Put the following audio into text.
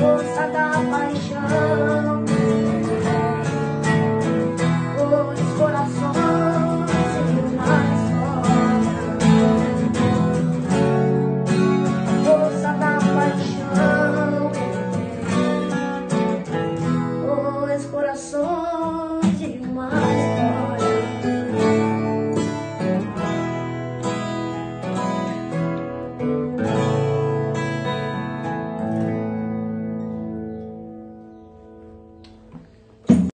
Lord.